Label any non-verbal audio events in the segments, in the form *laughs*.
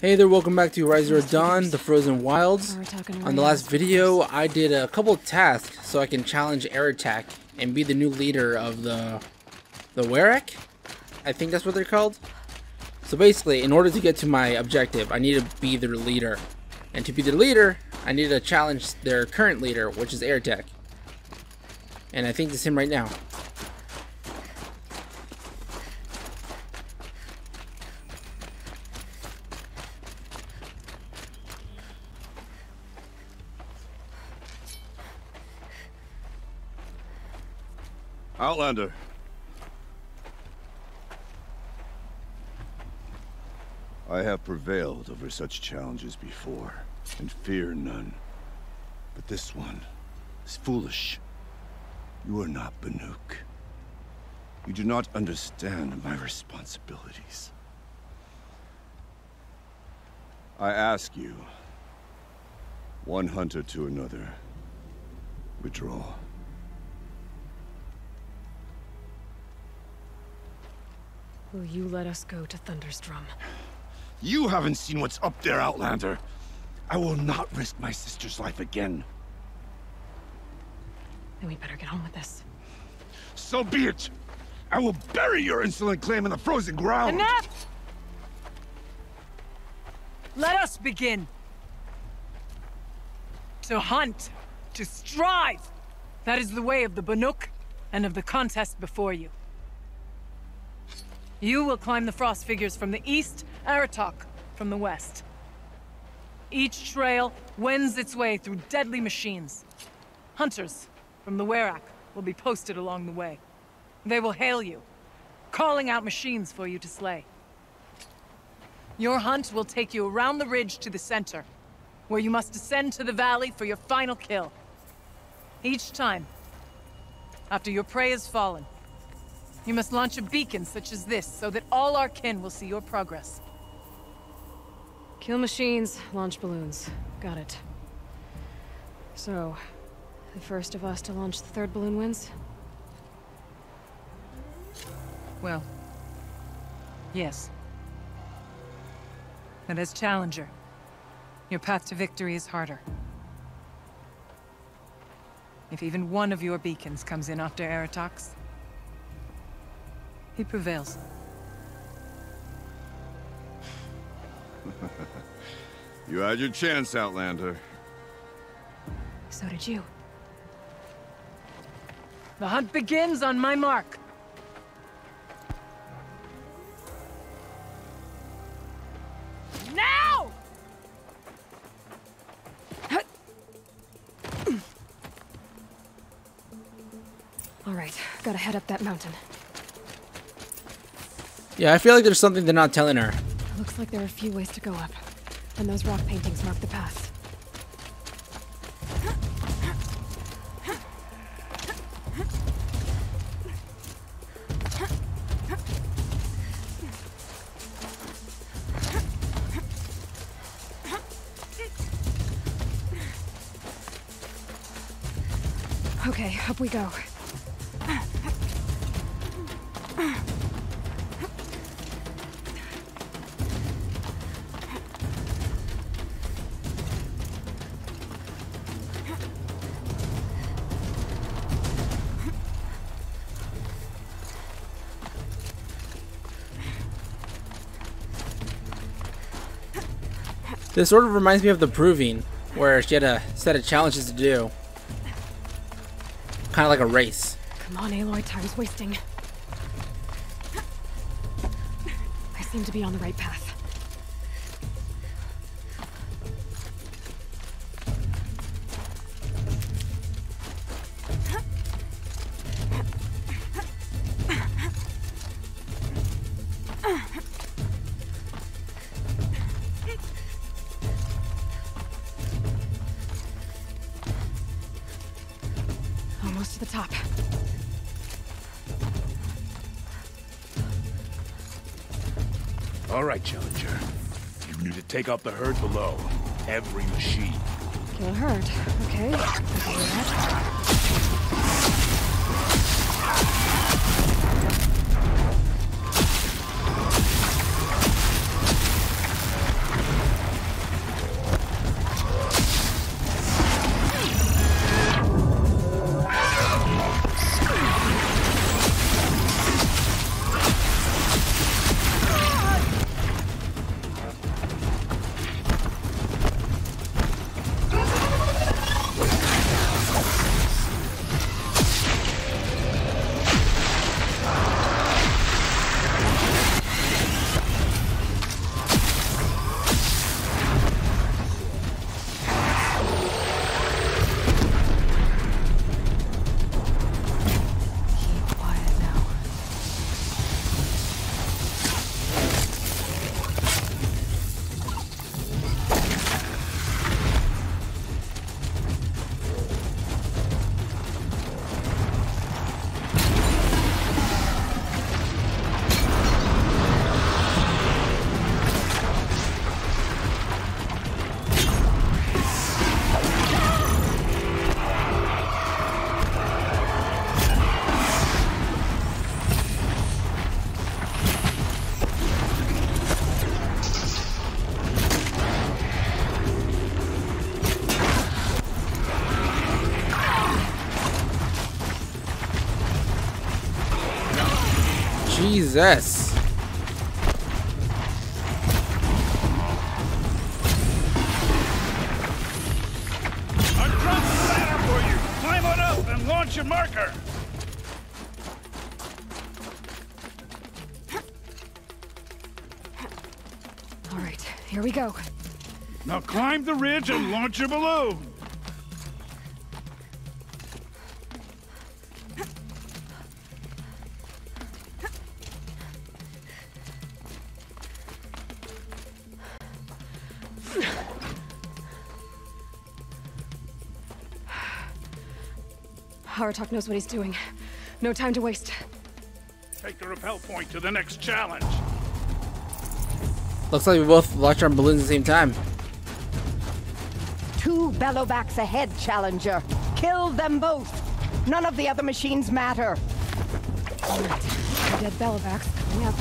Hey there, welcome back to Horizon Zero Dawn, The Frozen Wilds. On the last video, I did a couple tasks so I can challenge Aratak and be the new leader of the the Werak? I think that's what they're called. So basically, in order to get to my objective, I need to be their leader. And to be the leader, I need to challenge their current leader, which is Aratak. And I think it's him right now. Outlander. I have prevailed over such challenges before, and fear none. But this one is foolish. You are not Banuk. You do not understand my responsibilities. I ask you, one hunter to another, withdraw. Will you let us go to Thunder's drum? You haven't seen what's up there, Outlander. I will not risk my sister's life again. Then we better get on with this. So be it. I will bury your insolent claim in the frozen ground. Enough! Let us begin. To hunt, to strive. That is the way of the Banuk and of the contest before you. You will climb the frost figures from the east, Aratak from the west. Each trail wends its way through deadly machines. Hunters from the Werak will be posted along the way. They will hail you, calling out machines for you to slay. Your hunt will take you around the ridge to the center, where you must descend to the valley for your final kill. Each time, after your prey has fallen, you must launch a beacon such as this so that all our kin will see your progress. Kill machines, launch balloons. Got it. So, the first of us to launch the third balloon wins? Well, yes. But as Challenger, your path to victory is harder. If even one of your beacons comes in after Aratak's, he prevails. *laughs* You had your chance, Outlander. So did you. The hunt begins on my mark. Now! Alright, gotta head up that mountain. Yeah, I feel like there's something they're not telling her. Looks like there are a few ways to go up. And those rock paintings mark the path. Okay, up we go. This sort of reminds me of the Proving, where she had a set of challenges to do. Kind of like a race. Come on, Aloy, time's wasting. I seem to be on the right path. Top. All right, Challenger. You need to take out the herd below. Every machine. A herd. Okay. Launch your marker. All right, here we go. Now climb the ridge and launch your balloon. Aratak knows what he's doing. No time to waste. Take the rappel point to the next challenge. Looks like we both launched our balloons at the same time. Two bellowbacks ahead, Challenger. Kill them both. None of the other machines matter. Dead bellowbacks coming up.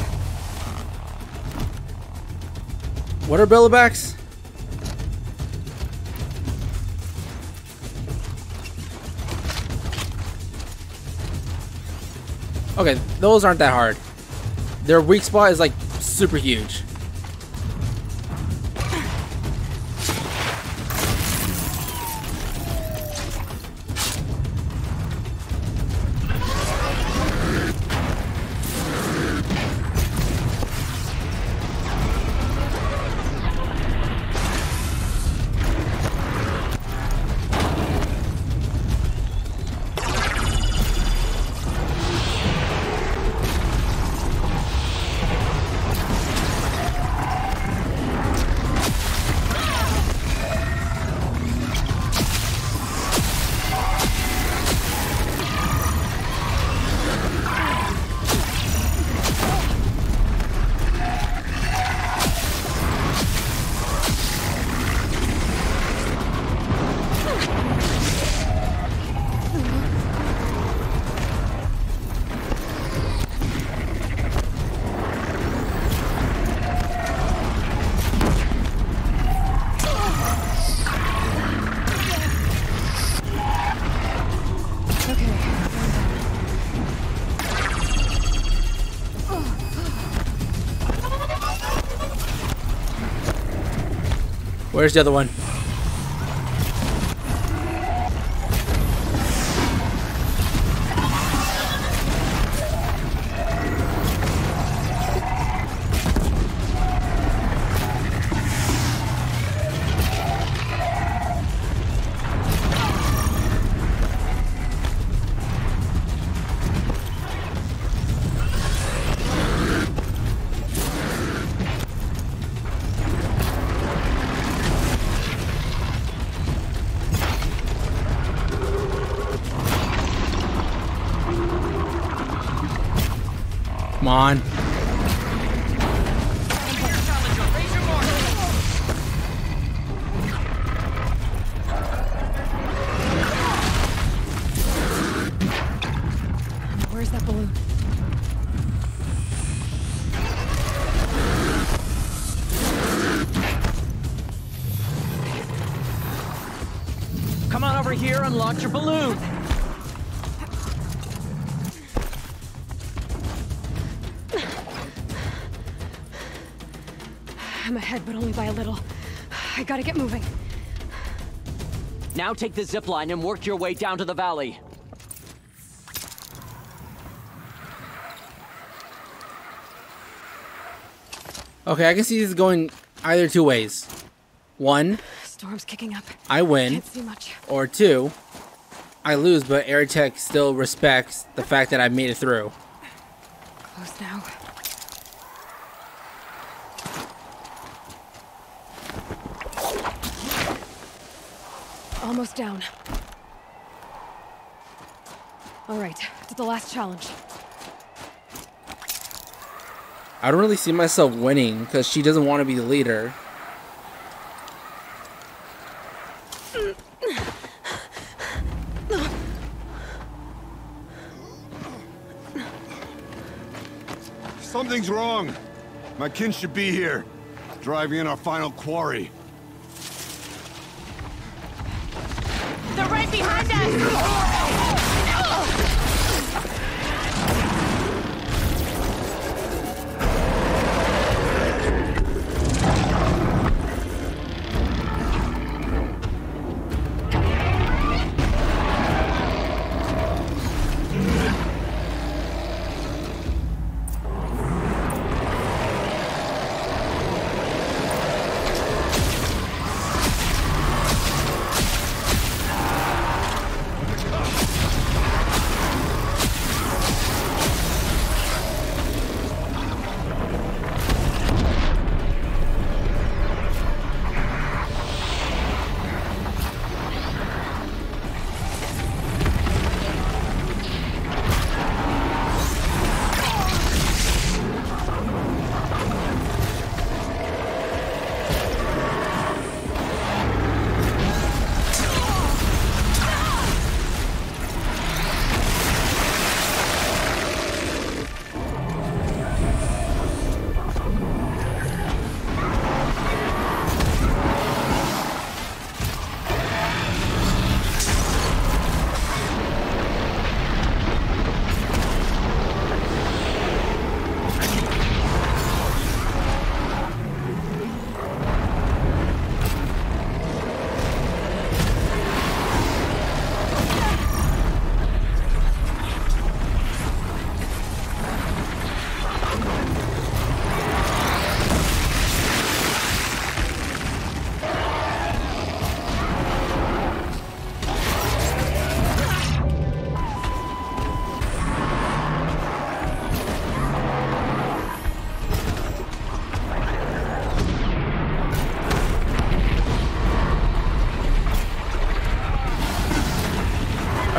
What are bellowbacks? Okay, those aren't that hard. Their weak spot is like super huge. Where's the other one? Come on over here and launch your balloon. I'm ahead, but only by a little. I gotta get moving. Now take the zip line and work your way down to the valley. Okay, I can see this going either two ways. One, Storm's kicking up. I win, Can't see much. or two, I lose, but Aratak still respects the fact that I made it through. Close now. Almost down. All right, to the last challenge. I don't really see myself winning because she doesn't want to be the leader. Something's wrong. My kin should be here. Driving in our final quarry. They're right behind us!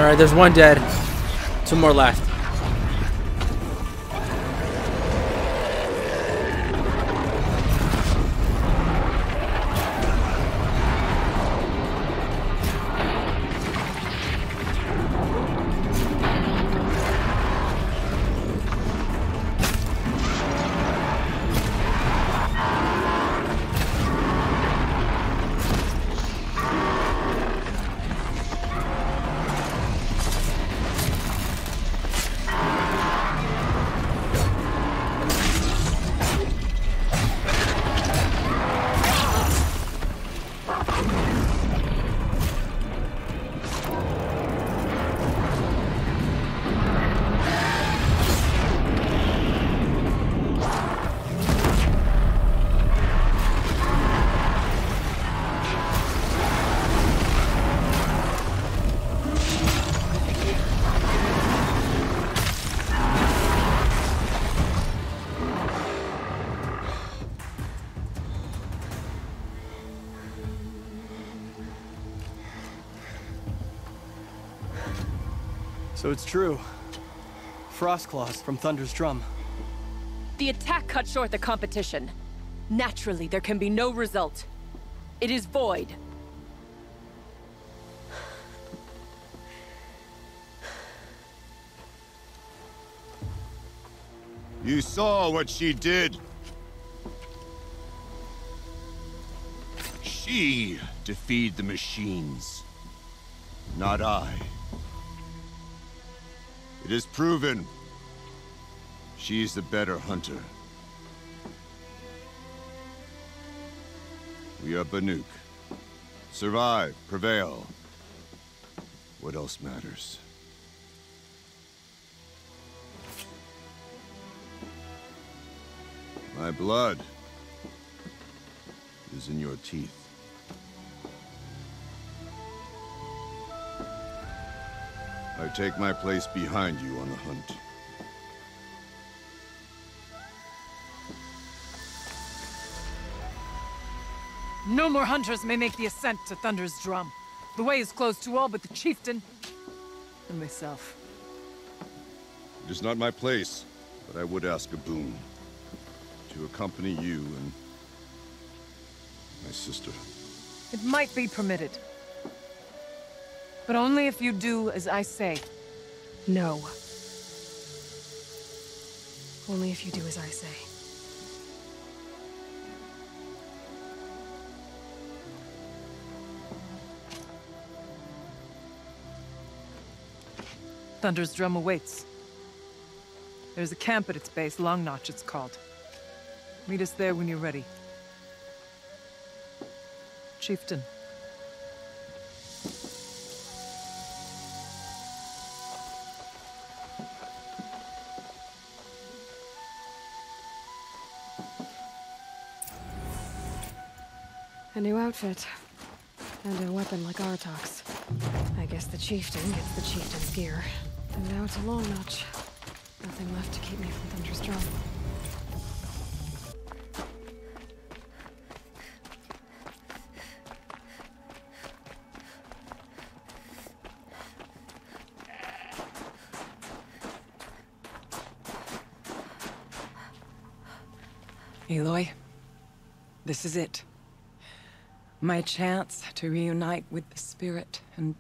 Alright, there's one dead. Two more left. So it's true. Frostclaws from Thunder's drum. The attack cut short the competition. Naturally, there can be no result. It is void. You saw what she did. She defeated the machines. Not I. It is proven. She is the better hunter. We are Banuk. Survive, prevail. What else matters? My blood is in your teeth. I take my place behind you on the hunt. No more hunters may make the ascent to Thunder's drum. The way is closed to all but the chieftain and myself. It is not my place, but I would ask a boon. To accompany you and... my sister. It might be permitted. But only if you do as I say. No. Only if you do as I say. Thunder's drum awaits. There's a camp at its base, Long Notch it's called. Meet us there when you're ready. Chieftain. A new outfit. And a weapon like Aratak's. I guess the chieftain gets the chieftain's gear. And now it's a long notch. Nothing left to keep me from Thunder's drum. Aloy, this is it. My chance to reunite with the spirit, and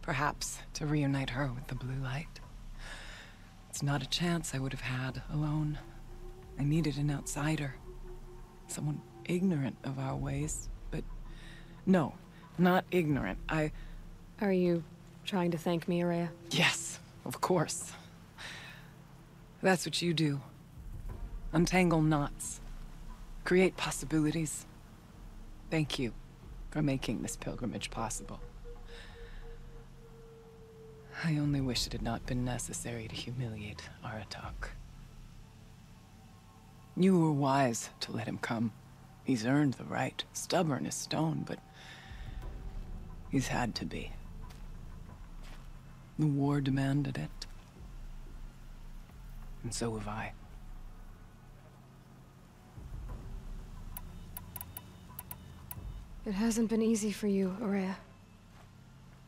perhaps to reunite her with the blue light. It's not a chance I would have had alone. I needed an outsider. Someone ignorant of our ways, but no, not ignorant. I. Are you trying to thank me, Ourea? Yes, of course. That's what you do. Untangle knots. Create possibilities. Thank you for making this pilgrimage possible. I only wish it had not been necessary to humiliate Aratak. You were wise to let him come. He's earned the right. Stubborn as stone, but... He's had to be. The war demanded it. And so have I. It hasn't been easy for you, Ourea.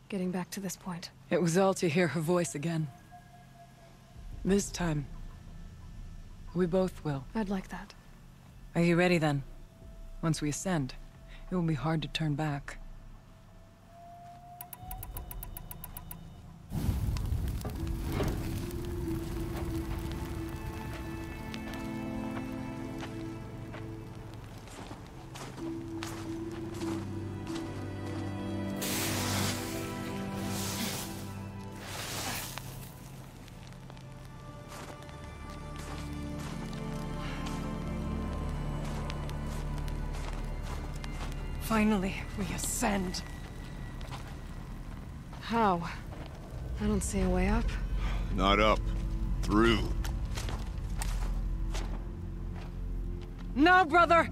getting back to this point. It was all to hear her voice again. This time, we both will. I'd like that. Are you ready then? Once we ascend, it will be hard to turn back. Finally, we ascend. How? I don't see a way up. Not up. Through. No, brother!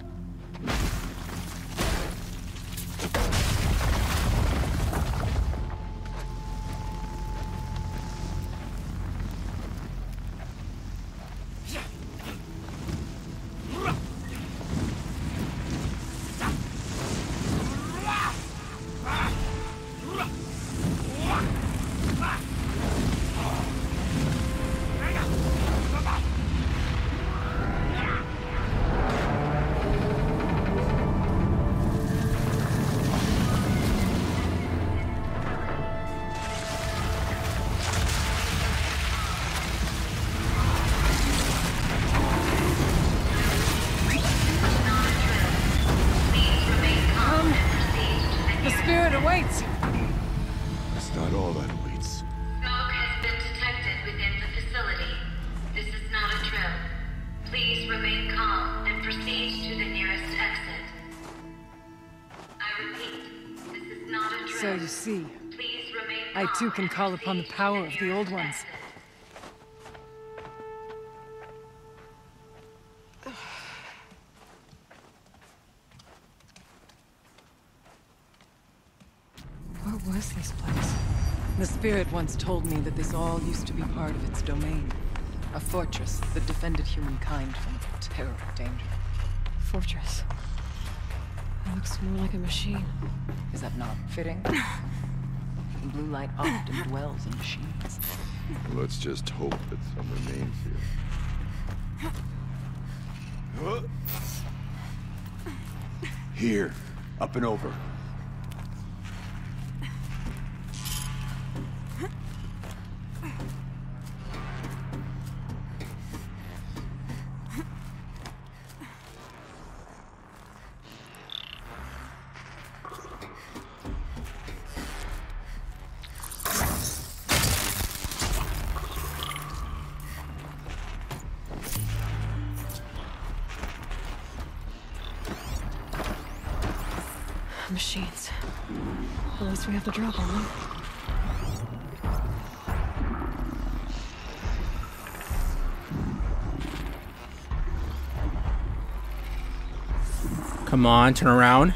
You see, I too can call upon the power of the old ones. What was this place? The spirit once told me that this all used to be part of its domain. A fortress that defended humankind from terrible danger. Fortress. It looks more like a machine. Is that not fitting? *laughs* The blue light often dwells in machines. Let's just hope that some remains here. *laughs* Here. Up and over. Machines. At least we have the drop on them. Come on, turn around.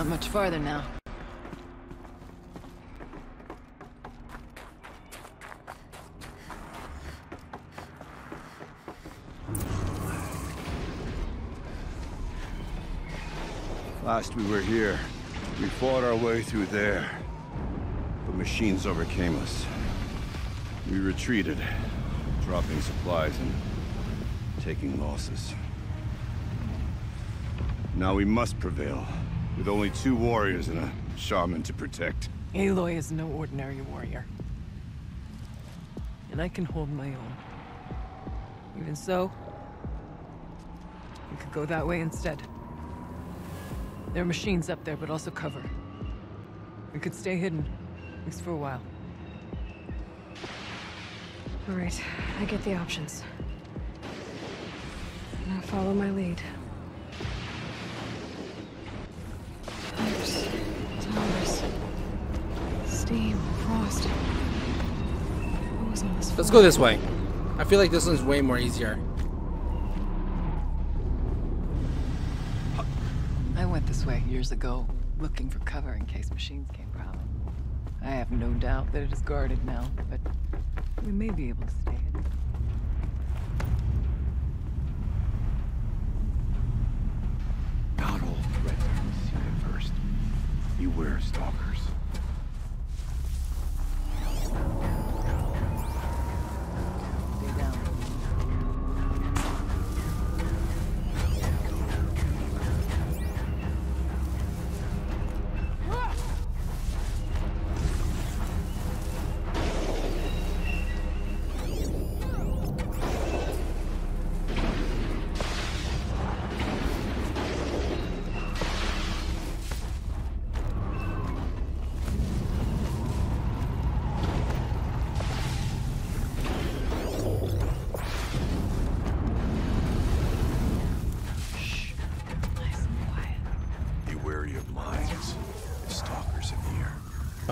Not much farther now. Last we were here, we fought our way through there. But machines overcame us. We retreated, dropping supplies and taking losses. Now we must prevail, with only two warriors and a shaman to protect. Aloy is no ordinary warrior. And I can hold my own. Even so, we could go that way instead. There are machines up there, but also cover. We could stay hidden, at least for a while. All right, I get the options. Now follow my lead. Steam, frost. What was all this Let's go this way. I feel like this one's way more easier. I went this way years ago, looking for cover in case machines came prowling. I have no doubt that it is guarded now, but we may be able to stay hidden. Not all threats are seen at first. Beware stalkers.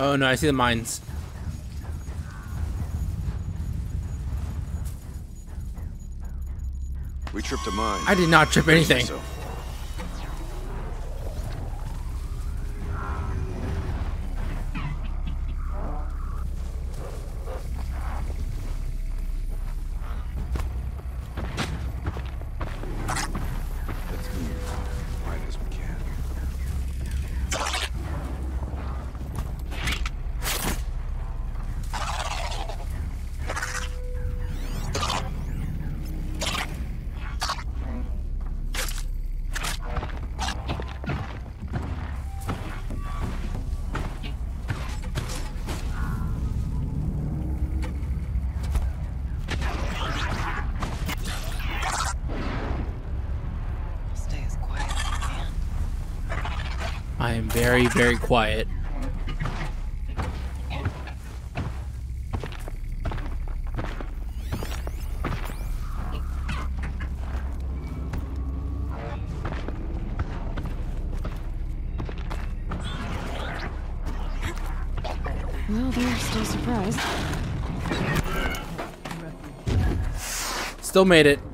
Oh no, I see the mines. We tripped a mine. I did not trip anything. Very, very quiet. Well, they're still surprised. Still made it.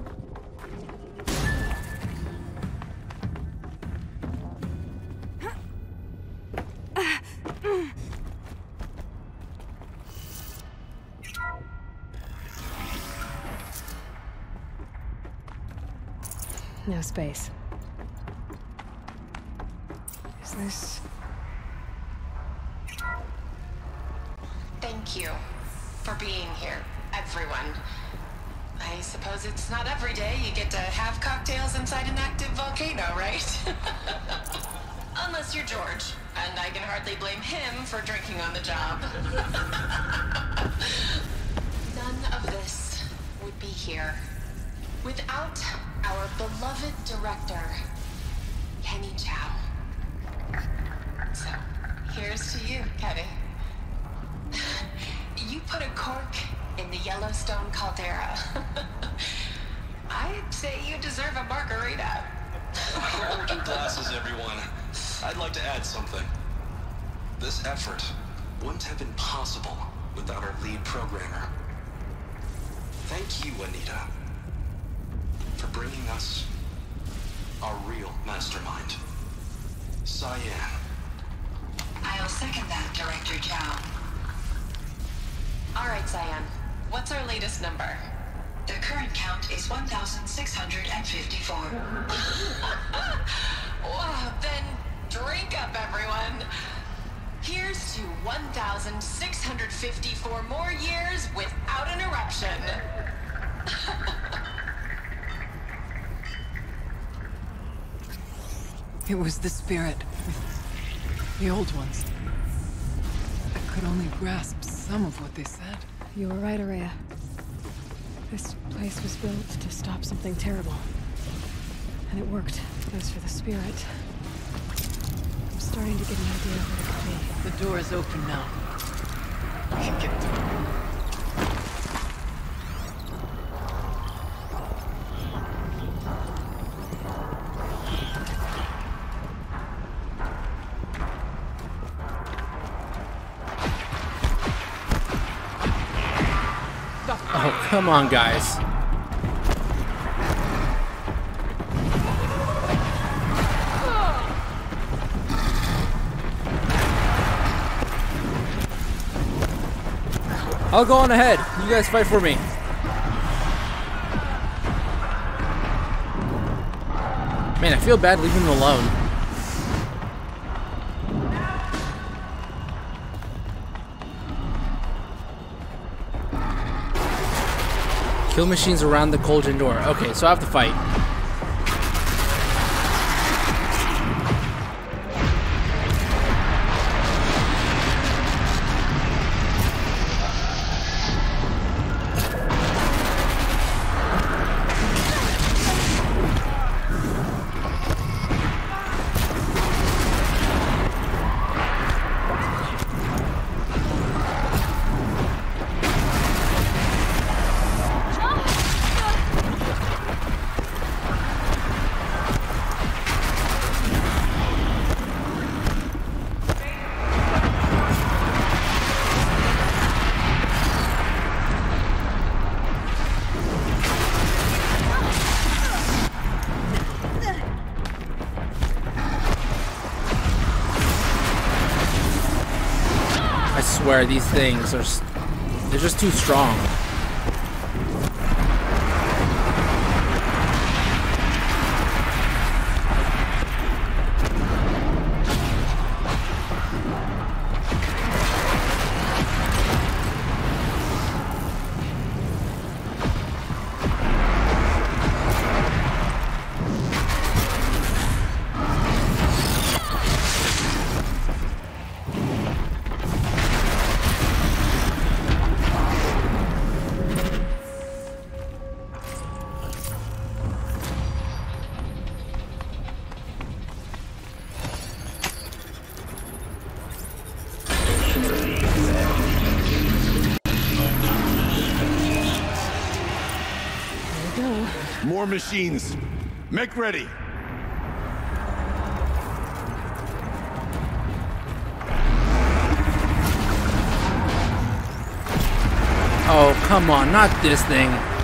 Space. Is this... Thank you for being here, everyone. I suppose it's not every day you get to have cocktails inside an active volcano, right? *laughs* Unless you're George, and I can hardly blame him for drinking on the job. *laughs* None of this would be here without our beloved director, Kenny Chow. So, here's to you, Kenny. *laughs* You put a cork in the Yellowstone caldera. *laughs* I'd say you deserve a margarita. Glasses, everyone. I'd like to add something. This effort wouldn't have been possible without our lead programmer. Thank you, Anita, for bringing us our real mastermind, Cyan. I'll second that, Director Chow. All right, Cyan. What's our latest number? The current count is 1,654. *laughs* wow, then drink up, everyone. Here's to 1,654 more years without an eruption. *laughs* It was the spirit. The old ones. I could only grasp some of what they said. You were right, Ourea. This place was built to stop something terrible. And it worked. As for the spirit, I'm starting to get an idea of what it could be. The door is open now. We can get through. Come on, guys. I'll go on ahead. You guys fight for me. Man, I feel bad leaving him alone. Kill machines around the cauldron door. Okay, so I have to fight. Swear these things are they're just too strong. Machines. Make ready. Oh, come on, not this thing.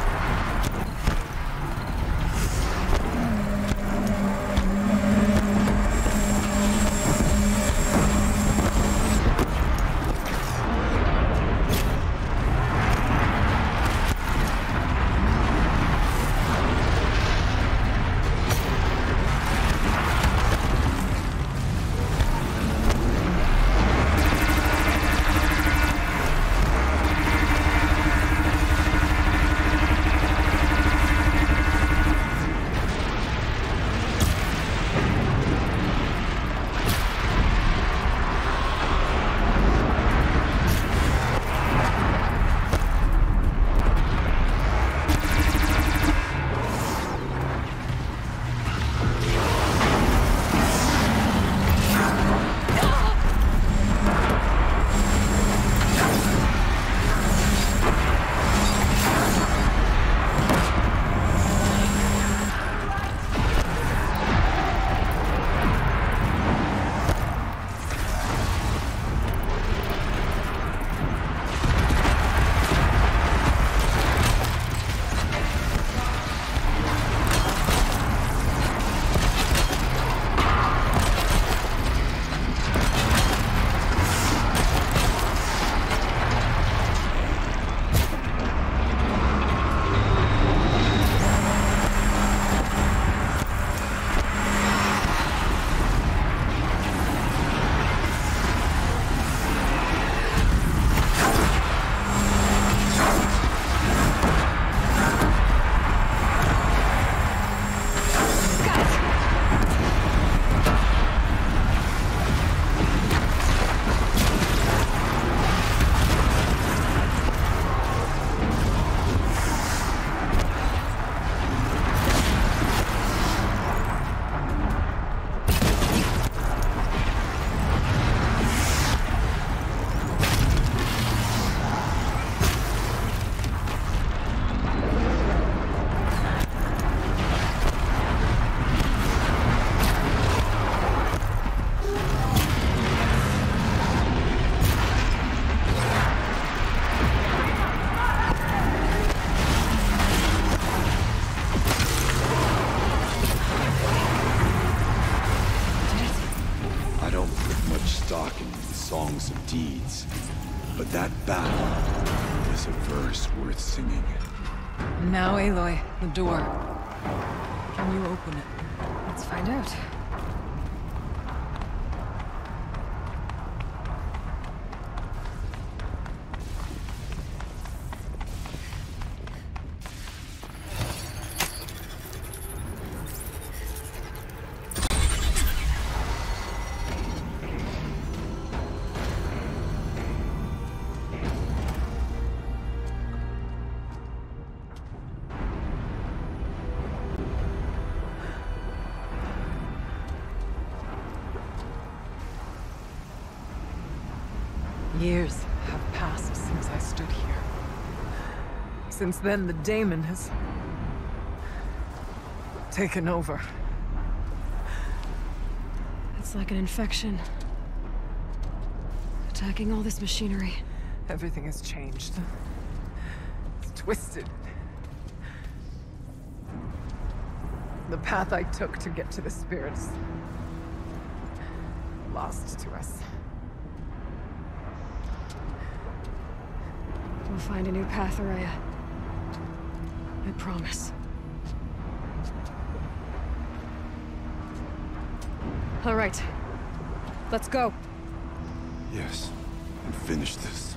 Now, Aloy, the door. Can you open it? Let's find out. Years have passed since I stood here. Since then, the daemon has... taken over. It's like an infection. Attacking all this machinery. Everything has changed. It's twisted. The path I took to get to the spirits... lost to us. We'll find a new path, Ourea. I promise. All right. Let's go. Yes, and finish this.